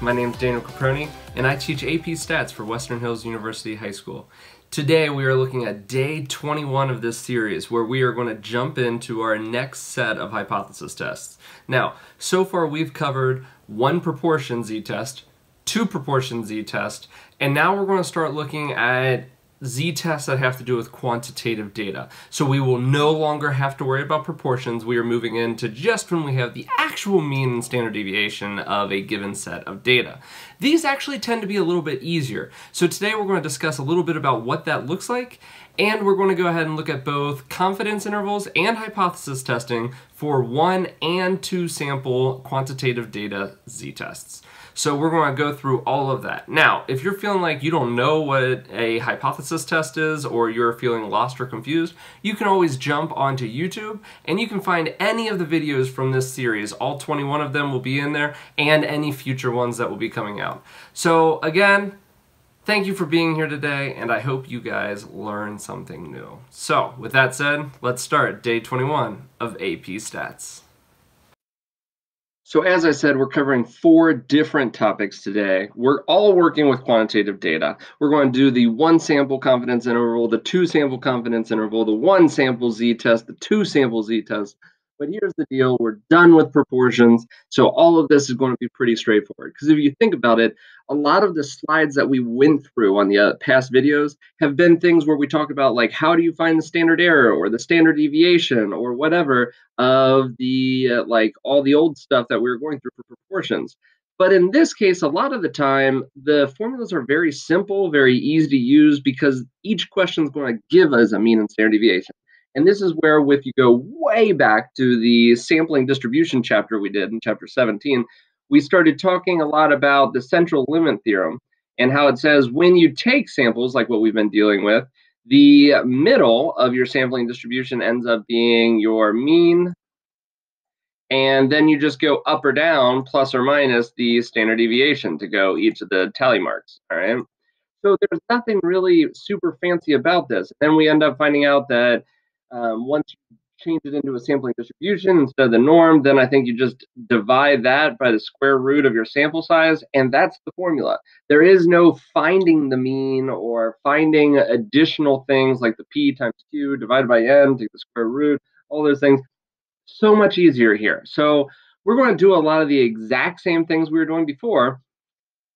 My name is Daniel Caproni, and I teach AP Stats for Western Hills University High School. Today we are looking at day 21 of this series where we are going to jump into our next set of hypothesis tests. Now, so far we've covered one proportion z-test, two proportion z-test, and now we're going to start looking at z-tests that have to do with quantitative data. So we will no longer have to worry about proportions. We are moving into just when we have the actual mean and standard deviation of a given set of data. These actually tend to be a little bit easier. So today we're going to discuss a little bit about what that looks like and we're going to go ahead and look at both confidence intervals and hypothesis testing for one and two sample quantitative data z-tests. So we're going to go through all of that. Now, if you're feeling like you don't know what a hypothesis test is or you're feeling lost or confused, you can always jump onto YouTube and you can find any of the videos from this series. All 21 of them will be in there and any future ones that will be coming out. So again, Thank you for being here today, and I hope you guys learn something new. So, with that said, let's start day 21 of AP Stats. So as I said, we're covering four different topics today. We're all working with quantitative data. We're going to do the one sample confidence interval, the two sample confidence interval, the one sample z-test, the two sample z-test, but here's the deal we're done with proportions. So all of this is going to be pretty straightforward. Because if you think about it, a lot of the slides that we went through on the uh, past videos have been things where we talk about like how do you find the standard error or the standard deviation or whatever of the uh, like all the old stuff that we were going through for proportions. But in this case, a lot of the time, the formulas are very simple, very easy to use because each question is going to give us a mean and standard deviation. And this is where, if you go way back to the sampling distribution chapter we did in chapter 17, we started talking a lot about the central limit theorem and how it says when you take samples, like what we've been dealing with, the middle of your sampling distribution ends up being your mean. And then you just go up or down, plus or minus the standard deviation to go each of the tally marks. All right. So there's nothing really super fancy about this. Then we end up finding out that um, once you change it into a sampling distribution instead of the norm, then I think you just divide that by the square root of your sample size, and that's the formula. There is no finding the mean or finding additional things like the p times q divided by n, take the square root, all those things. So much easier here. So we're going to do a lot of the exact same things we were doing before,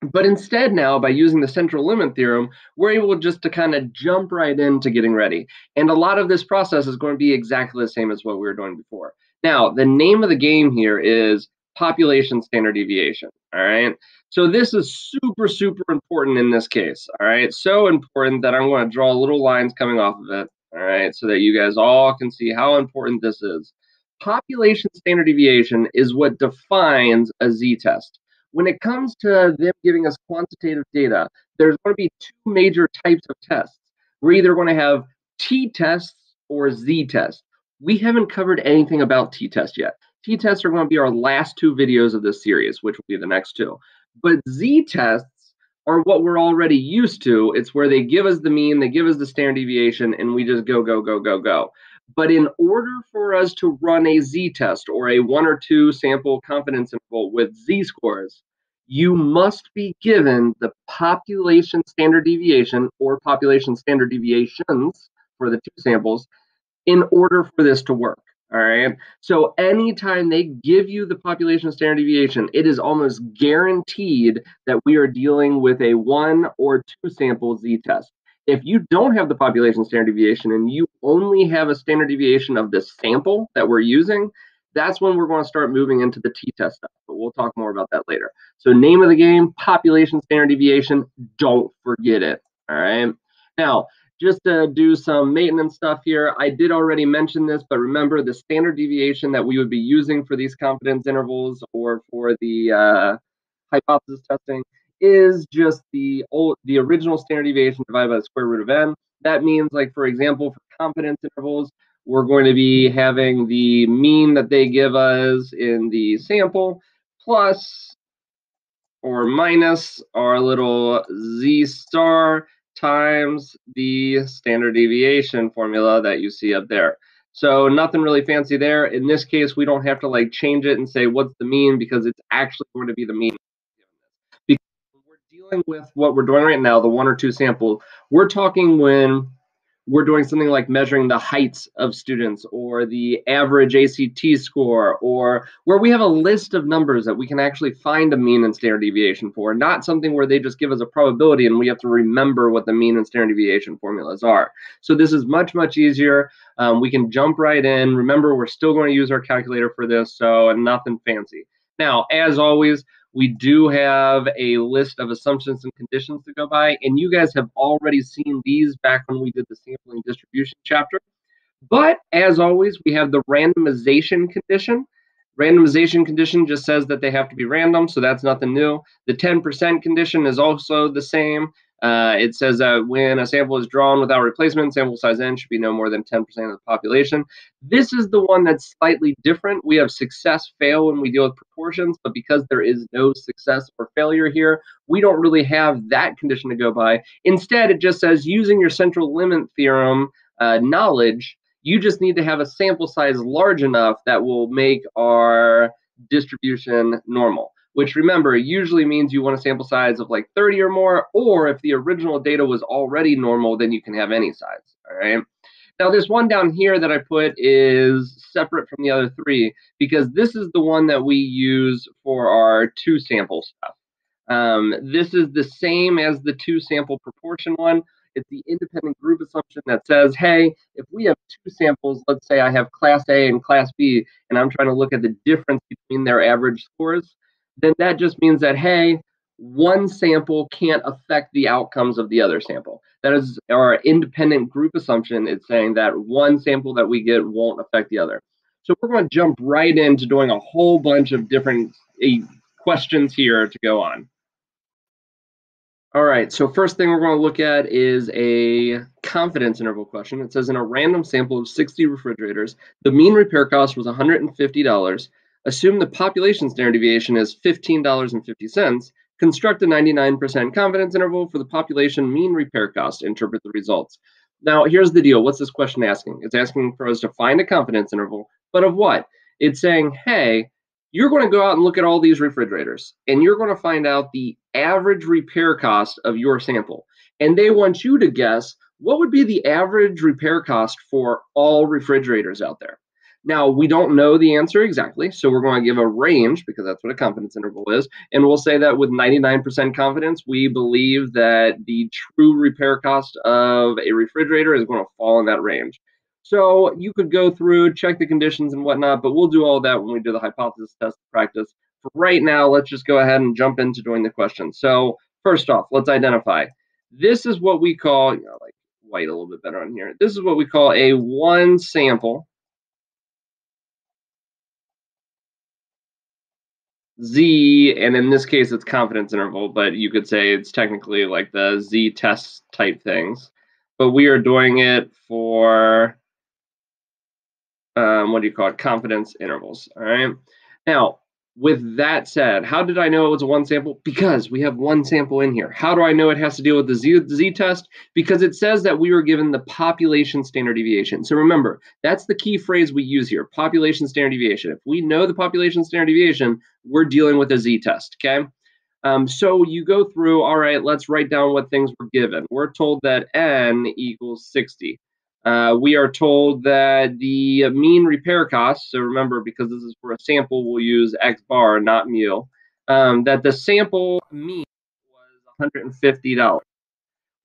but instead, now by using the central limit theorem, we're able just to kind of jump right into getting ready. And a lot of this process is going to be exactly the same as what we were doing before. Now, the name of the game here is population standard deviation. All right. So this is super, super important in this case. All right. So important that I'm going to draw little lines coming off of it. All right. So that you guys all can see how important this is. Population standard deviation is what defines a z test when it comes to them giving us quantitative data, there's going to be two major types of tests. We're either going to have t tests or z tests. We haven't covered anything about t tests yet. T tests are going to be our last two videos of this series, which will be the next two. But z tests are what we're already used to. It's where they give us the mean, they give us the standard deviation, and we just go, go, go, go, go. But in order for us to run a z test or a one or two sample confidence interval with z scores, you must be given the population standard deviation or population standard deviations for the two samples in order for this to work. All right. So anytime they give you the population standard deviation, it is almost guaranteed that we are dealing with a one or two sample z test. If you don't have the population standard deviation and you only have a standard deviation of the sample that we're using, that's when we're going to start moving into the t-test stuff, but we'll talk more about that later. So name of the game, population standard deviation, don't forget it, all right? Now, just to do some maintenance stuff here, I did already mention this, but remember the standard deviation that we would be using for these confidence intervals or for the uh, hypothesis testing is just the old, the original standard deviation divided by the square root of n. That means, like for example, for confidence intervals, we're going to be having the mean that they give us in the sample plus or minus our little z star times the standard deviation formula that you see up there. So nothing really fancy there. In this case, we don't have to like change it and say what's the mean because it's actually going to be the mean. Because we're dealing with what we're doing right now, the one or two sample, we're talking when we're doing something like measuring the heights of students or the average ACT score, or where we have a list of numbers that we can actually find a mean and standard deviation for, not something where they just give us a probability and we have to remember what the mean and standard deviation formulas are. So this is much, much easier. Um, we can jump right in. Remember, we're still going to use our calculator for this, so nothing fancy. Now, as always, we do have a list of assumptions and conditions to go by, and you guys have already seen these back when we did the sampling distribution chapter. But as always, we have the randomization condition. Randomization condition just says that they have to be random, so that's nothing new. The 10% condition is also the same. Uh, it says that when a sample is drawn without replacement, sample size n should be no more than 10% of the population. This is the one that's slightly different. We have success fail when we deal with proportions, but because there is no success or failure here, we don't really have that condition to go by. Instead, it just says using your central limit theorem uh, knowledge, you just need to have a sample size large enough that will make our distribution normal which remember usually means you want a sample size of like 30 or more, or if the original data was already normal, then you can have any size, all right? Now this one down here that I put is separate from the other three because this is the one that we use for our two sample stuff. Um, this is the same as the two sample proportion one. It's the independent group assumption that says, hey, if we have two samples, let's say I have class A and class B, and I'm trying to look at the difference between their average scores, then that just means that, hey, one sample can't affect the outcomes of the other sample. That is our independent group assumption. It's saying that one sample that we get won't affect the other. So we're going to jump right into doing a whole bunch of different uh, questions here to go on. All right, so first thing we're going to look at is a confidence interval question. It says in a random sample of 60 refrigerators, the mean repair cost was $150 Assume the population standard deviation is $15.50. Construct a 99% confidence interval for the population mean repair cost. Interpret the results. Now, here's the deal. What's this question asking? It's asking for us to find a confidence interval, but of what? It's saying, hey, you're going to go out and look at all these refrigerators, and you're going to find out the average repair cost of your sample. And they want you to guess what would be the average repair cost for all refrigerators out there. Now, we don't know the answer exactly, so we're going to give a range because that's what a confidence interval is. And we'll say that with 99% confidence, we believe that the true repair cost of a refrigerator is going to fall in that range. So you could go through, check the conditions and whatnot, but we'll do all that when we do the hypothesis test practice. For right now, let's just go ahead and jump into doing the question. So first off, let's identify. This is what we call, you know, like white a little bit better on here. This is what we call a one sample Z, and in this case, it's confidence interval, but you could say it's technically like the Z test type things. But we are doing it for, um, what do you call it? Confidence intervals. All right. Now, with that said, how did I know it was a one sample? Because we have one sample in here. How do I know it has to deal with the Z, Z test? Because it says that we were given the population standard deviation. So remember, that's the key phrase we use here, population standard deviation. If we know the population standard deviation, we're dealing with a Z test, okay? Um, so you go through, all right, let's write down what things were given. We're told that N equals 60. Uh, we are told that the mean repair cost, so remember, because this is for a sample, we'll use X bar, not mu, um, that the sample mean was $150.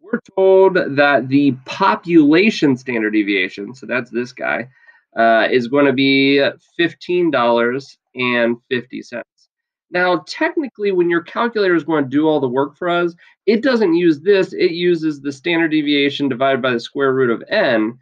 We're told that the population standard deviation, so that's this guy, uh, is going to be $15.50. Now, technically, when your calculator is going to do all the work for us, it doesn't use this. It uses the standard deviation divided by the square root of n.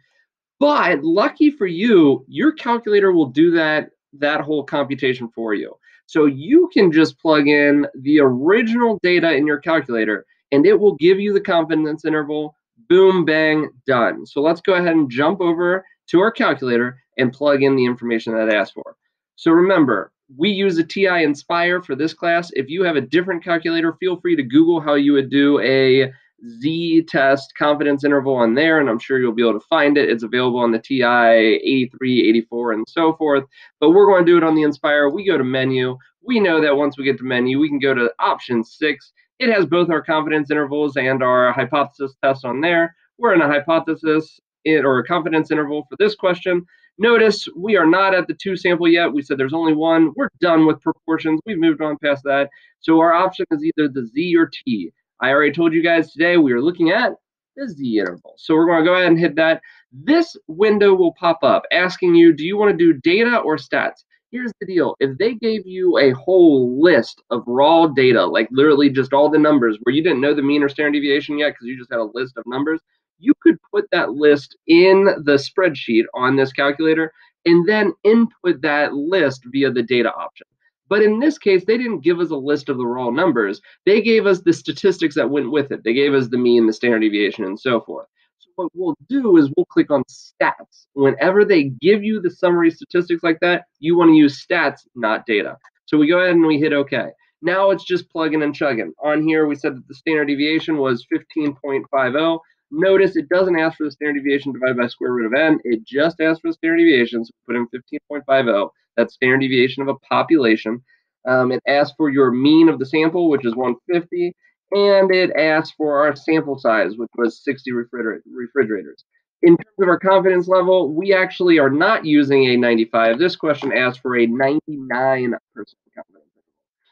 But lucky for you, your calculator will do that, that whole computation for you. So you can just plug in the original data in your calculator and it will give you the confidence interval. Boom, bang, done. So let's go ahead and jump over to our calculator and plug in the information that it asked for. So remember, we use a TI Nspire for this class. If you have a different calculator, feel free to Google how you would do a Z test confidence interval on there, and I'm sure you'll be able to find it. It's available on the TI 83, 84, and so forth. But we're going to do it on the Nspire. We go to menu. We know that once we get to menu, we can go to option six. It has both our confidence intervals and our hypothesis test on there. We're in a hypothesis or a confidence interval for this question. Notice we are not at the two sample yet. We said there's only one. We're done with proportions. We've moved on past that. So our option is either the Z or T. I already told you guys today we are looking at the Z interval. So we're going to go ahead and hit that. This window will pop up asking you, do you want to do data or stats? Here's the deal. If they gave you a whole list of raw data, like literally just all the numbers where you didn't know the mean or standard deviation yet because you just had a list of numbers, you could put that list in the spreadsheet on this calculator and then input that list via the data option. But in this case, they didn't give us a list of the raw numbers. They gave us the statistics that went with it. They gave us the mean, the standard deviation, and so forth. So what we'll do is we'll click on stats. Whenever they give you the summary statistics like that, you want to use stats, not data. So we go ahead and we hit OK. Now it's just plugging and chugging. On here, we said that the standard deviation was 15.50. Notice it doesn't ask for the standard deviation divided by square root of n. It just asks for the standard deviation. So put in 15.50. That's standard deviation of a population. Um, it asks for your mean of the sample, which is 150. And it asks for our sample size, which was 60 refriger refrigerators. In terms of our confidence level, we actually are not using a 95. This question asks for a 99% confidence. level.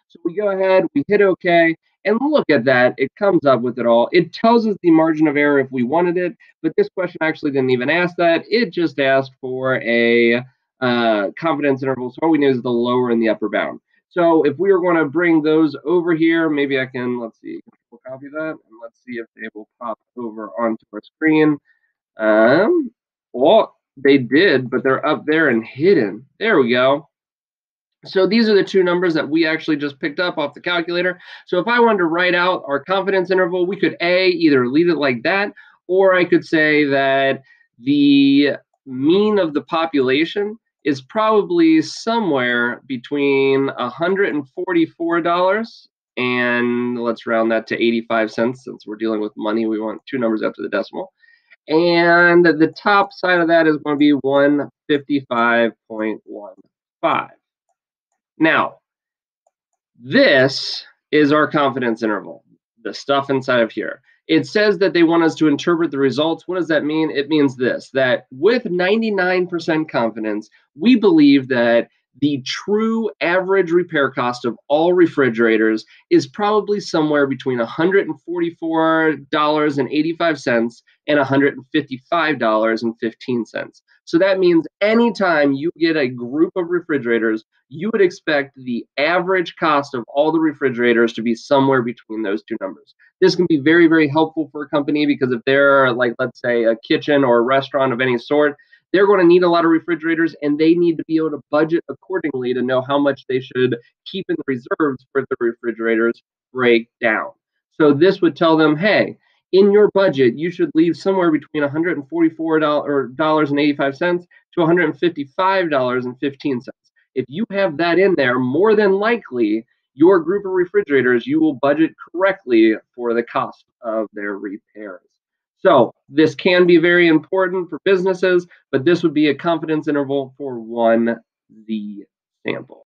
So we go ahead, we hit OK, and look at that. It comes up with it all. It tells us the margin of error if we wanted it, but this question actually didn't even ask that. It just asked for a uh, confidence interval. So all we need is the lower and the upper bound. So if we were going to bring those over here, maybe I can, let's see, we'll copy that, and let's see if they will pop over onto our screen. Um, well, they did, but they're up there and hidden. There we go. So these are the two numbers that we actually just picked up off the calculator. So if I wanted to write out our confidence interval, we could A, either leave it like that, or I could say that the mean of the population is probably somewhere between $144 and let's round that to 85 cents since we're dealing with money. We want two numbers after the decimal. And the top side of that is going to be 155.15. Now, this is our confidence interval, the stuff inside of here. It says that they want us to interpret the results. What does that mean? It means this that with 99% confidence, we believe that the true average repair cost of all refrigerators is probably somewhere between $144.85 and $155.15. So that means anytime you get a group of refrigerators, you would expect the average cost of all the refrigerators to be somewhere between those two numbers. This can be very, very helpful for a company because if they're like, let's say, a kitchen or a restaurant of any sort, they're going to need a lot of refrigerators and they need to be able to budget accordingly to know how much they should keep in reserves for the refrigerators break down. So this would tell them, hey, in your budget, you should leave somewhere between $144.85 to $155.15. If you have that in there, more than likely your group of refrigerators, you will budget correctly for the cost of their repairs. So this can be very important for businesses, but this would be a confidence interval for one Z sample.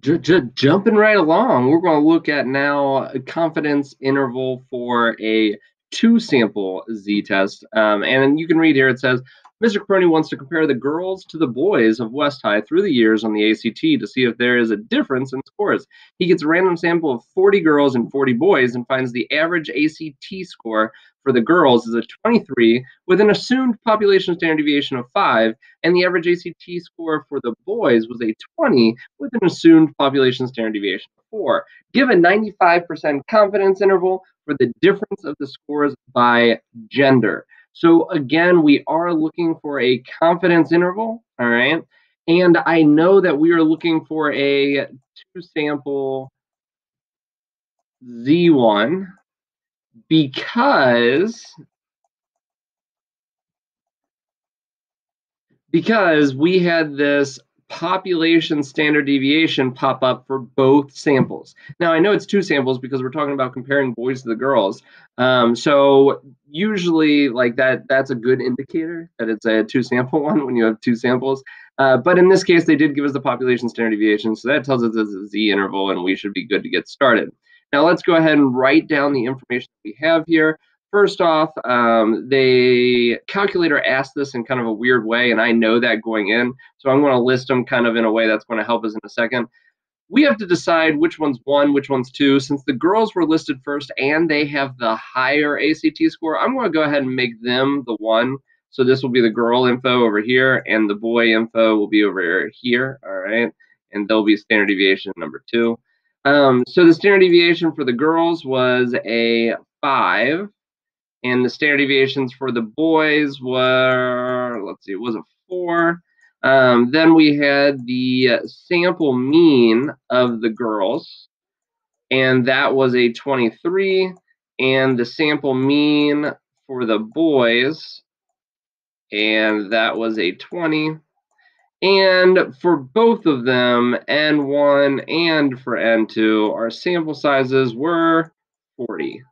J- j- jumping right along, we're going to look at now a confidence interval for a two sample Z test. Um, and you can read here it says Mr. Caproni wants to compare the girls to the boys of West High through the years on the ACT to see if there is a difference in scores. He gets a random sample of 40 girls and 40 boys and finds the average ACT score for the girls is a 23 with an assumed population standard deviation of 5, and the average ACT score for the boys was a 20 with an assumed population standard deviation of 4. Give a 95% confidence interval for the difference of the scores by gender. So again, we are looking for a confidence interval, all right? And I know that we are looking for a two sample Z1 because because we had this population standard deviation pop up for both samples. Now, I know it's two samples because we're talking about comparing boys to the girls. Um, so usually like that, that's a good indicator that it's a two sample one when you have two samples. Uh, but in this case, they did give us the population standard deviation. So that tells us it's a Z interval and we should be good to get started. Now let's go ahead and write down the information we have here. First off, um, the calculator asked this in kind of a weird way, and I know that going in, so I'm going to list them kind of in a way that's going to help us in a second. We have to decide which one's one, which one's two. Since the girls were listed first and they have the higher ACT score, I'm going to go ahead and make them the one. So this will be the girl info over here, and the boy info will be over here, all right? And there'll be standard deviation number two. Um, so the standard deviation for the girls was a 5 and the standard deviations for the boys were let's see, it was a four. Um, then we had the sample mean of the girls, and that was a 23. And the sample mean for the boys, and that was a 20. And for both of them, N1 and for N2, our sample sizes were 40.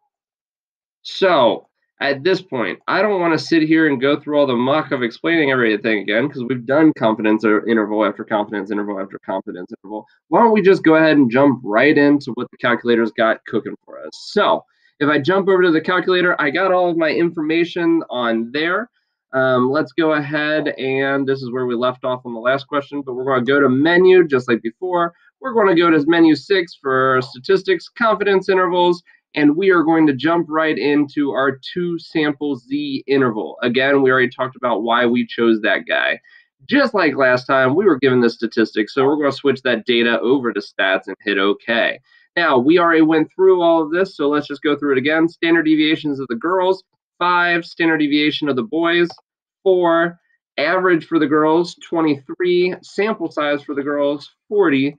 So at this point, I don't want to sit here and go through all the muck of explaining everything again because we've done confidence interval after confidence interval after confidence interval. Why don't we just go ahead and jump right into what the calculator's got cooking for us? So if I jump over to the calculator, I got all of my information on there. Um, let's go ahead and this is where we left off on the last question, but we're going to go to menu just like before. We're going to go to menu six for statistics, confidence intervals, and we are going to jump right into our two sample Z interval. Again, we already talked about why we chose that guy. Just like last time, we were given the statistics, so we're going to switch that data over to stats and hit OK. Now, we already went through all of this, so let's just go through it again. Standard deviations of the girls, 5. Standard deviation of the boys, 4. Average for the girls, 23. Sample size for the girls, 40.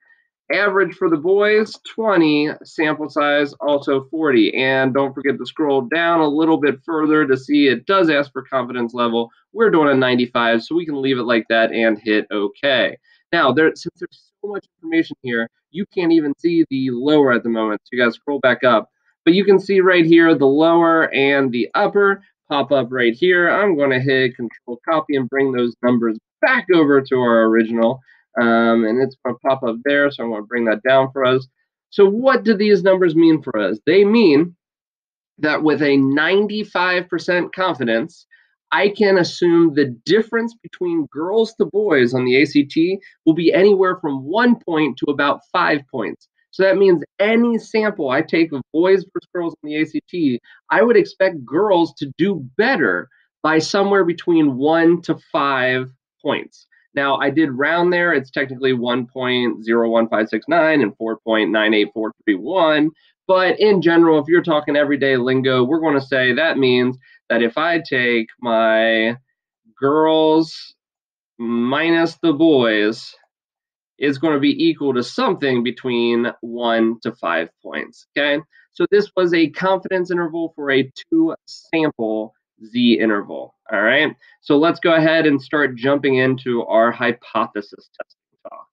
Average for the boys, 20. Sample size, also 40. And don't forget to scroll down a little bit further to see it does ask for confidence level. We're doing a 95, so we can leave it like that and hit OK. Now, there, since there's so much information here, you can't even see the lower at the moment. So you guys scroll back up. But you can see right here the lower and the upper pop up right here. I'm going to hit Control Copy and bring those numbers back over to our original um, and it's going to pop up there. So I'm going to bring that down for us. So what do these numbers mean for us? They mean that with a 95% confidence, I can assume the difference between girls to boys on the ACT will be anywhere from one point to about five points. So that means any sample I take of boys versus girls on the ACT, I would expect girls to do better by somewhere between one to five points. Now, I did round there. It's technically 1.01569 and 4.98431. But in general, if you're talking everyday lingo, we're going to say that means that if I take my girls minus the boys, it's going to be equal to something between one to five points. Okay. So this was a confidence interval for a two sample Z interval. All right. So let's go ahead and start jumping into our hypothesis testing talk.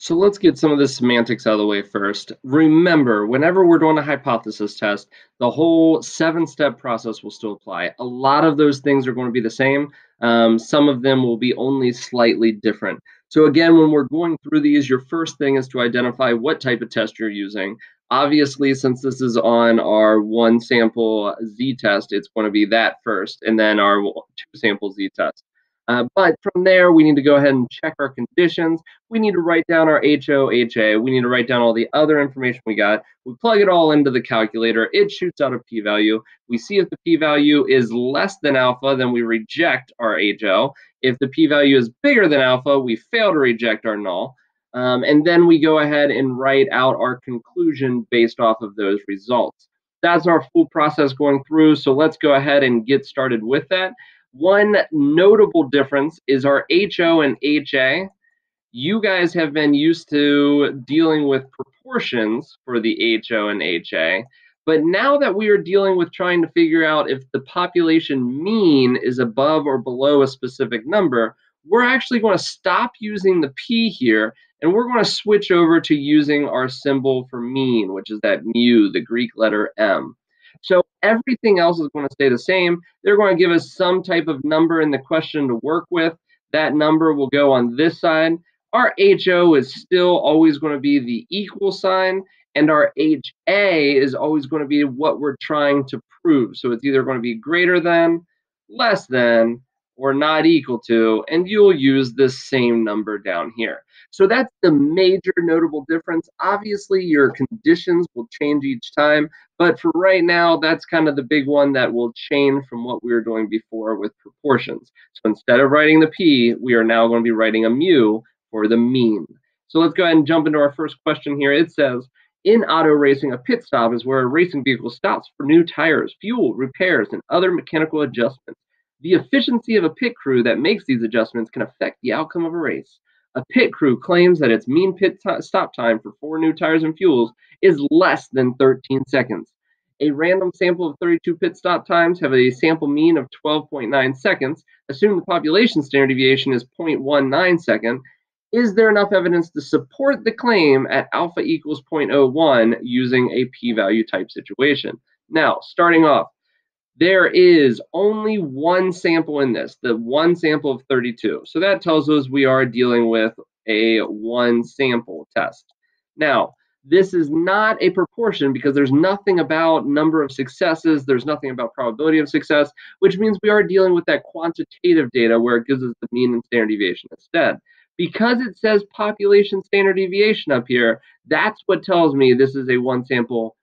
So let's get some of the semantics out of the way first. Remember, whenever we're doing a hypothesis test, the whole seven step process will still apply. A lot of those things are going to be the same. Um, some of them will be only slightly different. So again, when we're going through these, your first thing is to identify what type of test you're using. Obviously, since this is on our one sample Z test, it's going to be that first, and then our two sample Z test. Uh, but from there, we need to go ahead and check our conditions. We need to write down our HO, HA. We need to write down all the other information we got. We plug it all into the calculator. It shoots out a p-value. We see if the p-value is less than alpha, then we reject our HO. If the p-value is bigger than alpha, we fail to reject our null. Um, and then we go ahead and write out our conclusion based off of those results. That's our full process going through. So let's go ahead and get started with that. One notable difference is our HO and HA. You guys have been used to dealing with proportions for the HO and HA. But now that we are dealing with trying to figure out if the population mean is above or below a specific number, we're actually going to stop using the p here and we're going to switch over to using our symbol for mean, which is that mu, the Greek letter m. So everything else is going to stay the same. They're going to give us some type of number in the question to work with. That number will go on this side. Our HO is still always going to be the equal sign, and our HA is always going to be what we're trying to prove. So it's either going to be greater than, less than, or not equal to, and you'll use this same number down here. So that's the major notable difference. Obviously, your conditions will change each time, but for right now, that's kind of the big one that will change from what we were doing before with proportions. So instead of writing the p, we are now going to be writing a mu for the mean. So let's go ahead and jump into our first question here. It says, in auto racing, a pit stop is where a racing vehicle stops for new tires, fuel, repairs, and other mechanical adjustments. The efficiency of a pit crew that makes these adjustments can affect the outcome of a race. A pit crew claims that its mean pit stop time for four new tires and fuels is less than 13 seconds. A random sample of 32 pit stop times have a sample mean of 12.9 seconds. Assume the population standard deviation is 0.19 second. Is there enough evidence to support the claim at alpha equals 0.01 using a p-value type situation? Now, starting off, there is only one sample in this, the one sample of 32. So that tells us we are dealing with a one sample test. Now, this is not a proportion because there's nothing about number of successes, there's nothing about probability of success, which means we are dealing with that quantitative data where it gives us the mean and standard deviation instead. Because it says population standard deviation up here, that's what tells me this is a one sample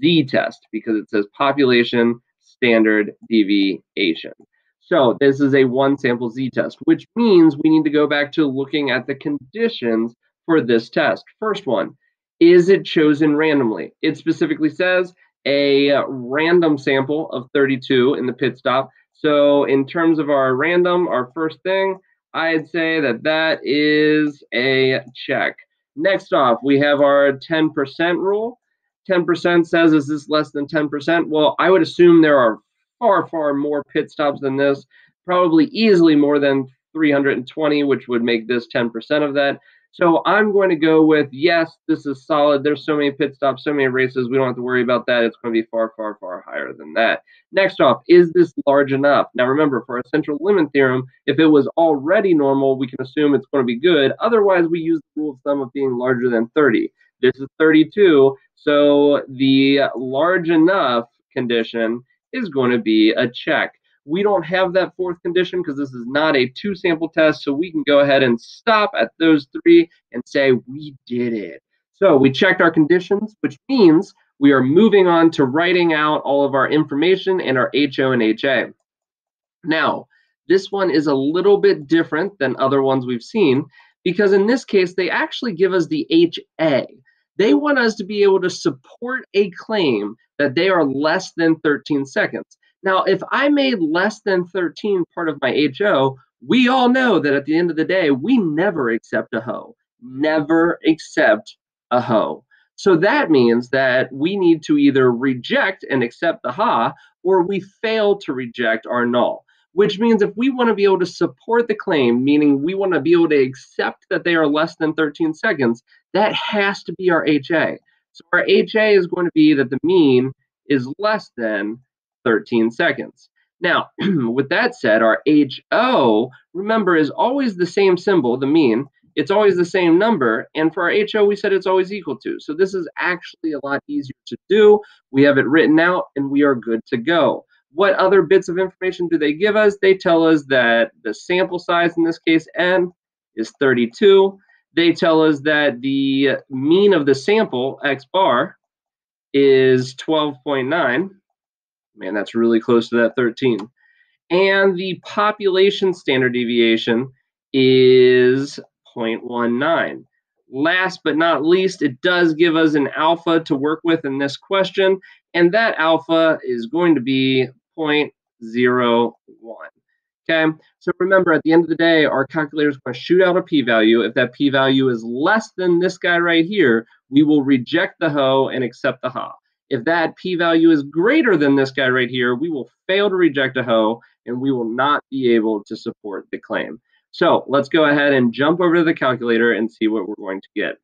Z test because it says population standard deviation. So this is a one sample z-test, which means we need to go back to looking at the conditions for this test. First one, is it chosen randomly? It specifically says a random sample of 32 in the pit stop. So in terms of our random, our first thing, I'd say that that is a check. Next off, we have our 10% rule. 10% says, is this less than 10%? Well, I would assume there are far, far more pit stops than this, probably easily more than 320, which would make this 10% of that. So I'm going to go with yes, this is solid. There's so many pit stops, so many races. We don't have to worry about that. It's going to be far, far, far higher than that. Next off, is this large enough? Now remember, for our central limit theorem, if it was already normal, we can assume it's going to be good. Otherwise, we use the rule of thumb of being larger than 30. This is 32. So the large enough condition is going to be a check. We don't have that fourth condition because this is not a two sample test. So we can go ahead and stop at those three and say we did it. So we checked our conditions, which means we are moving on to writing out all of our information and our HO and HA. Now, this one is a little bit different than other ones we've seen because in this case, they actually give us the HA. They want us to be able to support a claim that they are less than 13 seconds. Now, if I made less than 13 part of my HO, we all know that at the end of the day, we never accept a hoe. Never accept a hoe. So that means that we need to either reject and accept the ha, or we fail to reject our null which means if we want to be able to support the claim, meaning we want to be able to accept that they are less than 13 seconds, that has to be our HA. So our HA is going to be that the mean is less than 13 seconds. Now, with that said, our HO, remember, is always the same symbol, the mean. It's always the same number. And for our HO, we said it's always equal to. So this is actually a lot easier to do. We have it written out, and we are good to go. What other bits of information do they give us? They tell us that the sample size, in this case, n, is 32. They tell us that the mean of the sample, x bar, is 12.9. Man, that's really close to that 13. And the population standard deviation is 0.19. Last but not least, it does give us an alpha to work with in this question, and that alpha is going to be 0.01. Okay, so remember at the end of the day, our calculator is going to shoot out a p-value. If that p-value is less than this guy right here, we will reject the ho and accept the ha. If that p-value is greater than this guy right here, we will fail to reject a ho and we will not be able to support the claim. So let's go ahead and jump over to the calculator and see what we're going to get.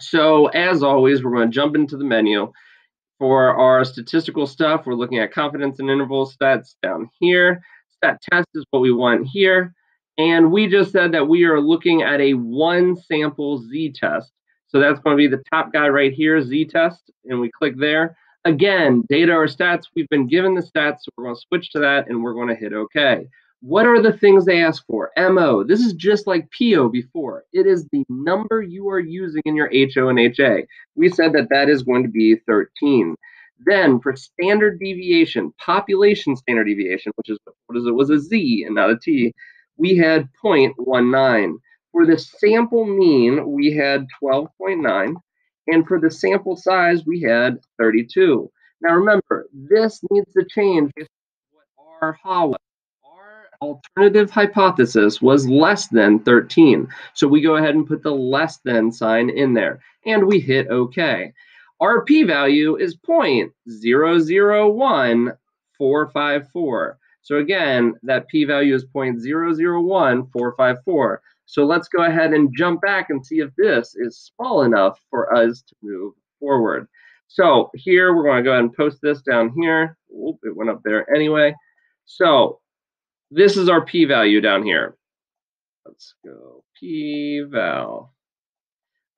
So as always, we're going to jump into the menu. For our statistical stuff, we're looking at confidence and interval stats down here. Stat test is what we want here. And we just said that we are looking at a one sample z-test. So that's going to be the top guy right here, z-test, and we click there. Again, data or stats, we've been given the stats, so we're going to switch to that and we're going to hit OK. What are the things they ask for? MO. This is just like PO before. It is the number you are using in your HO and HA. We said that that is going to be 13. Then for standard deviation, population standard deviation, which is what is it was a Z and not a T, we had 0.19. For the sample mean, we had 12.9. And for the sample size, we had 32. Now remember, this needs to change what our HA alternative hypothesis was less than 13. So we go ahead and put the less than sign in there and we hit OK. Our p-value is 0.001454. So again, that p-value is 0.001454. So let's go ahead and jump back and see if this is small enough for us to move forward. So here, we're going to go ahead and post this down here. Oop, it went up there anyway. So this is our p-value down here. Let's go p-val.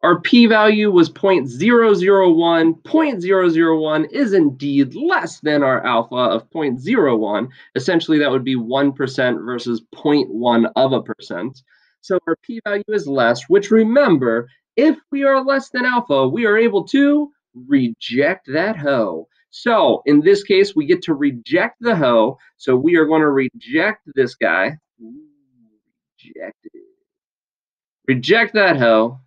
Our p-value was 0.001. 0.001 is indeed less than our alpha of 0.01. Essentially, that would be 1% versus 0.1 of a percent. So our p-value is less, which remember, if we are less than alpha, we are able to reject that hoe. So in this case, we get to reject the hoe. So we are going to reject this guy. Reject it. Reject that hoe.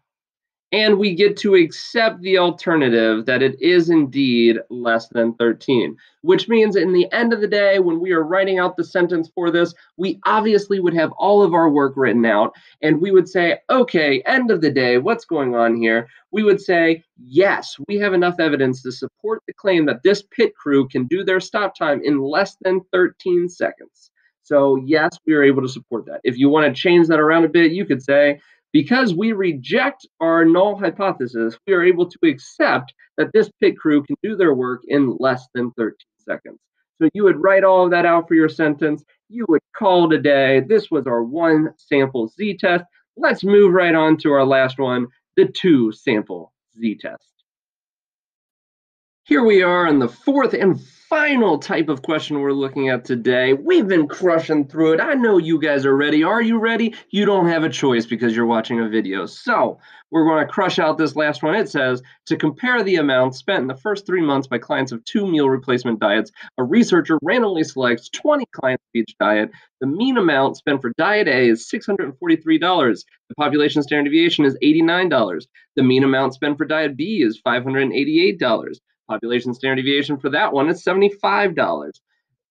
And we get to accept the alternative that it is indeed less than 13, which means in the end of the day, when we are writing out the sentence for this, we obviously would have all of our work written out and we would say, okay, end of the day, what's going on here? We would say, yes, we have enough evidence to support the claim that this pit crew can do their stop time in less than 13 seconds. So yes, we are able to support that. If you want to change that around a bit, you could say because we reject our null hypothesis, we are able to accept that this pit crew can do their work in less than 13 seconds. So you would write all of that out for your sentence. You would call today. This was our one sample z-test. Let's move right on to our last one, the two sample z-test. Here we are in the fourth and final type of question we're looking at today. We've been crushing through it. I know you guys are ready. Are you ready? You don't have a choice because you're watching a video. So we're going to crush out this last one. It says to compare the amount spent in the first three months by clients of two meal replacement diets, a researcher randomly selects 20 clients of each diet. The mean amount spent for diet A is $643. The population standard deviation is $89. The mean amount spent for diet B is $588. Population standard deviation for that one is $75.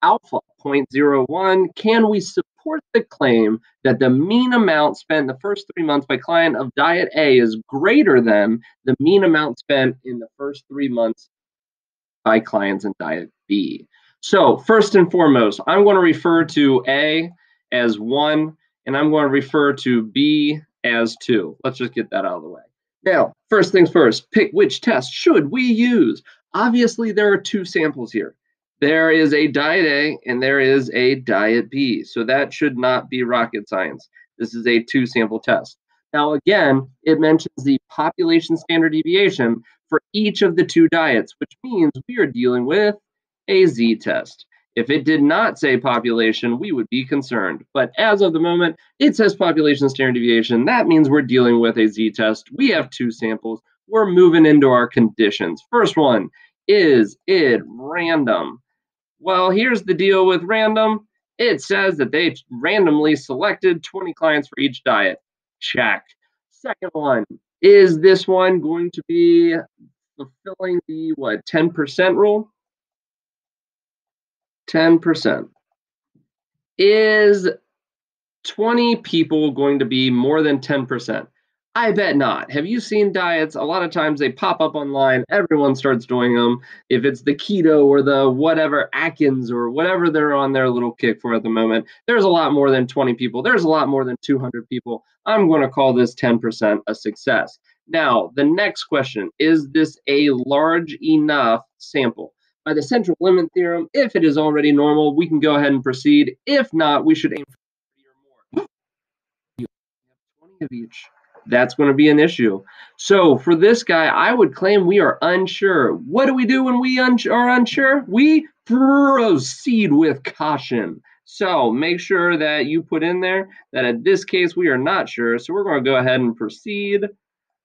Alpha 0.01. Can we support the claim that the mean amount spent the first three months by client of diet A is greater than the mean amount spent in the first three months by clients in diet B? So first and foremost, I'm going to refer to A as one, and I'm going to refer to B as two. Let's just get that out of the way. Now, first things first, pick which test should we use? Obviously, there are two samples here. There is a diet A and there is a diet B. So that should not be rocket science. This is a two sample test. Now, again, it mentions the population standard deviation for each of the two diets, which means we are dealing with a Z test. If it did not say population, we would be concerned. But as of the moment, it says population standard deviation. That means we're dealing with a Z test. We have two samples we're moving into our conditions. First one, is it random? Well, here's the deal with random. It says that they randomly selected 20 clients for each diet. Check. Second one, is this one going to be fulfilling the what 10% rule? 10%. Is 20 people going to be more than 10%? I bet not. Have you seen diets? A lot of times they pop up online. Everyone starts doing them. If it's the keto or the whatever Atkins or whatever they're on their little kick for at the moment, there's a lot more than 20 people. There's a lot more than 200 people. I'm going to call this 10% a success. Now, the next question is this a large enough sample? By the central limit theorem, if it is already normal, we can go ahead and proceed. If not, we should aim for 30 or more. You have 20 of each that's going to be an issue. So for this guy, I would claim we are unsure. What do we do when we un- are unsure? We proceed with caution. So make sure that you put in there that in this case we are not sure. So we're going to go ahead and proceed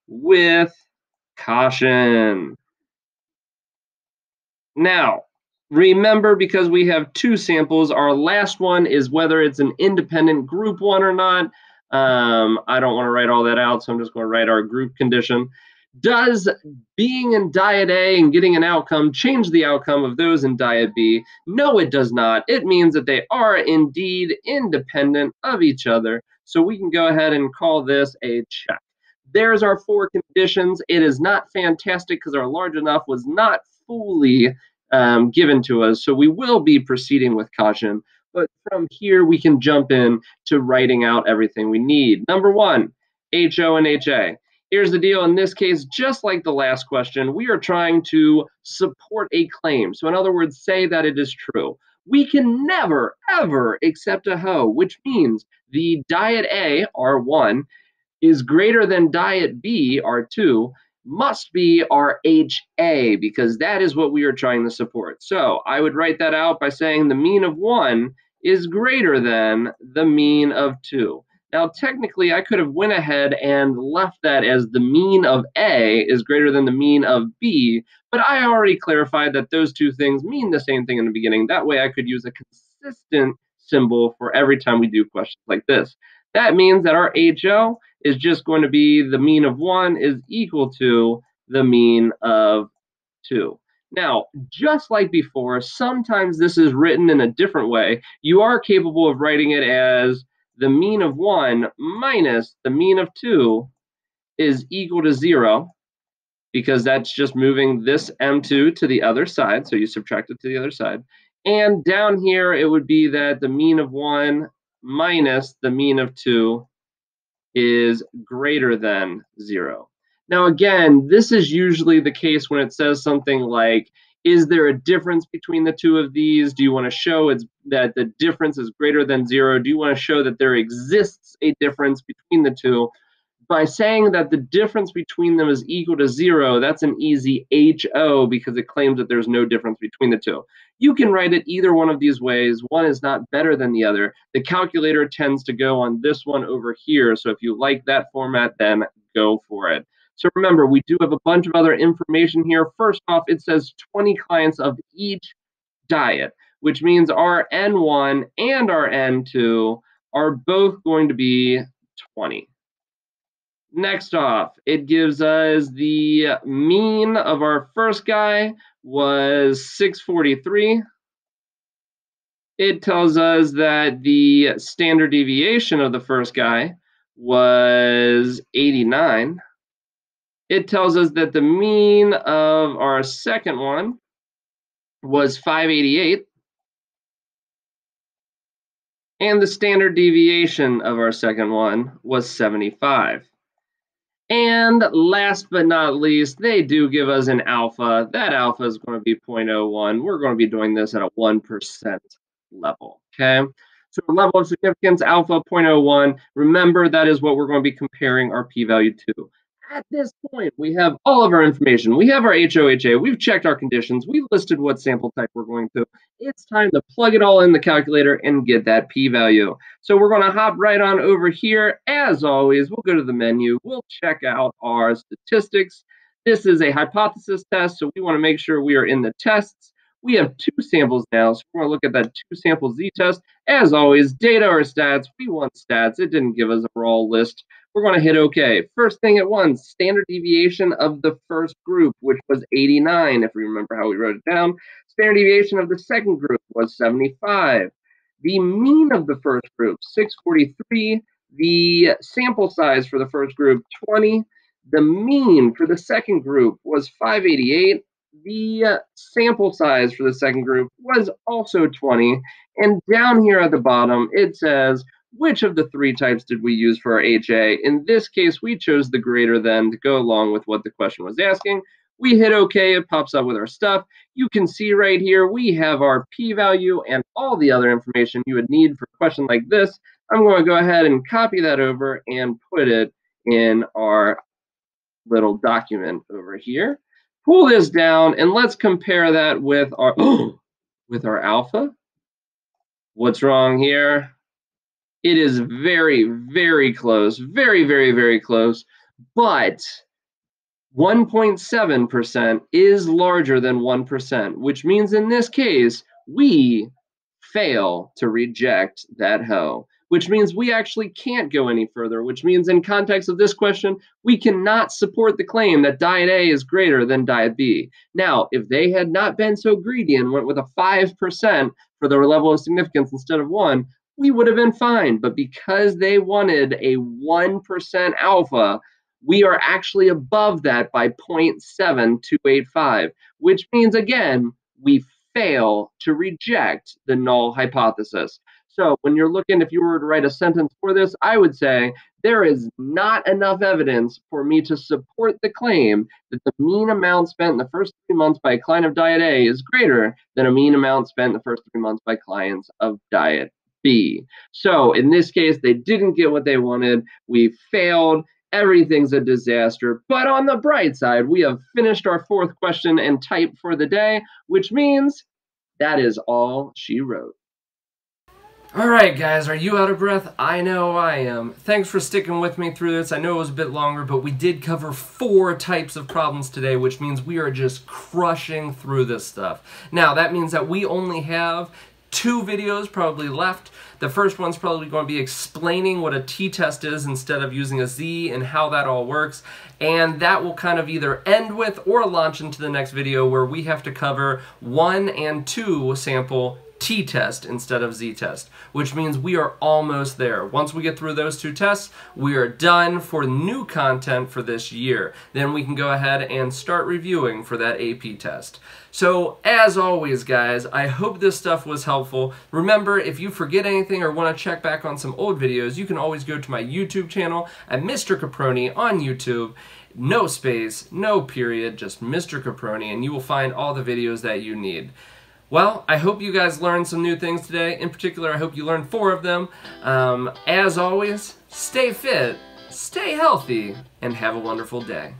with caution. Now, remember because we have two samples, our last one is whether it's an independent group one or not. Um, I don't want to write all that out, so I'm just going to write our group condition. Does being in diet A and getting an outcome change the outcome of those in diet B? No, it does not. It means that they are indeed independent of each other. So we can go ahead and call this a check. There's our four conditions. It is not fantastic because our large enough was not fully um, given to us. So we will be proceeding with caution. But from here, we can jump in to writing out everything we need. Number one, HO and HA. Here's the deal. In this case, just like the last question, we are trying to support a claim. So in other words, say that it is true. We can never, ever accept a HO, which means the diet A, R1, is greater than diet B, R2, must be our HA because that is what we are trying to support. So I would write that out by saying the mean of 1 is greater than the mean of 2. Now, technically, I could have went ahead and left that as the mean of A is greater than the mean of B, but I already clarified that those two things mean the same thing in the beginning. That way, I could use a consistent symbol for every time we do questions like this. That means that our HO is just going to be the mean of 1 is equal to the mean of 2. Now, just like before, sometimes this is written in a different way. You are capable of writing it as the mean of 1 minus the mean of 2 is equal to 0 because that's just moving this m2 to the other side. So you subtract it to the other side. And down here, it would be that the mean of 1 minus the mean of 2 is greater than 0. Now, again, this is usually the case when it says something like, is there a difference between the two of these? Do you want to show it's, that the difference is greater than zero? Do you want to show that there exists a difference between the two? By saying that the difference between them is equal to zero, that's an easy HO because it claims that there's no difference between the two. You can write it either one of these ways. One is not better than the other. The calculator tends to go on this one over here. So if you like that format, then go for it. So remember, we do have a bunch of other information here. First off, it says 20 clients of each diet, which means our N1 and our N2 are both going to be 20. Next off, it gives us the mean of our first guy was 643. It tells us that the standard deviation of the first guy was 89 it tells us that the mean of our second one was 588. And the standard deviation of our second one was 75. And last but not least, they do give us an alpha. That alpha is going to be 0.01. We're going to be doing this at a 1% level, okay? So level of significance, alpha 0.01. Remember, that is what we're going to be comparing our p-value to at this point, we have all of our information. We have our HOHA. We've checked our conditions. We've listed what sample type we're going to. It's time to plug it all in the calculator and get that p-value. So we're going to hop right on over here. As always, we'll go to the menu. We'll check out our statistics. This is a hypothesis test, so we want to make sure we are in the tests. We have two samples now, so we're going to look at that two sample z-test. As always, data or stats. We want stats. It didn't give us a raw list we're going to hit OK. First thing at once, standard deviation of the first group, which was 89, if we remember how we wrote it down. Standard deviation of the second group was 75. The mean of the first group, 643, The sample size for the first group, 20. The mean for the second group was 588. The uh, sample size for the second group was also 20. And down here at the bottom, it says, which of the three types did we use for our HA? In this case, we chose the greater than to go along with what the question was asking. We hit OK, it pops up with our stuff. You can see right here, we have our p-value and all the other information you would need for a question like this. I'm going to go ahead and copy that over and put it in our little document over here. Pull this down and let's compare that with our with our alpha. What's wrong here? It is very, very close, very, very, very close, but 1.7% is larger than 1%, which means in this case, we fail to reject that HO, which means we actually can't go any further, which means in context of this question, we cannot support the claim that diet A is greater than diet B. Now, if they had not been so greedy and went with a 5% for their level of significance instead of 1, we would have been fine. But because they wanted a 1% alpha, we are actually above that by 0.7285, which means, again, we fail to reject the null hypothesis. So when you're looking, if you were to write a sentence for this, I would say there is not enough evidence for me to support the claim that the mean amount spent in the first three months by a client of diet A is greater than a mean amount spent in the first three months by clients of diet B. So in this case, they didn't get what they wanted. We failed everything's a disaster. But on the bright side, we have finished our fourth question and type for the day, which means that is all she wrote. Alright guys, are you out of breath? I know I am. Thanks for sticking with me through this. I know it was a bit longer, but we did cover four types of problems today, which means we are just crushing through this stuff. Now, that means that we only have two videos probably left. The first one's probably going to be explaining what a t-test is instead of using a z and how that all works. And that will kind of either end with or launch into the next video where we have to cover one and two sample t-test instead of z-test, which means we are almost there. Once we get through those two tests, we are done for new content for this year. Then we can go ahead and start reviewing for that AP test. So as always guys, I hope this stuff was helpful. Remember, if you forget anything or want to check back on some old videos, you can always go to my YouTube channel at Mr. Caproni on YouTube. No space, no period, just Mr. Caproni, and you will find all the videos that you need. Well, I hope you guys learned some new things today. In particular, I hope you learned four of them. Um, as always, stay fit, stay healthy, and have a wonderful day.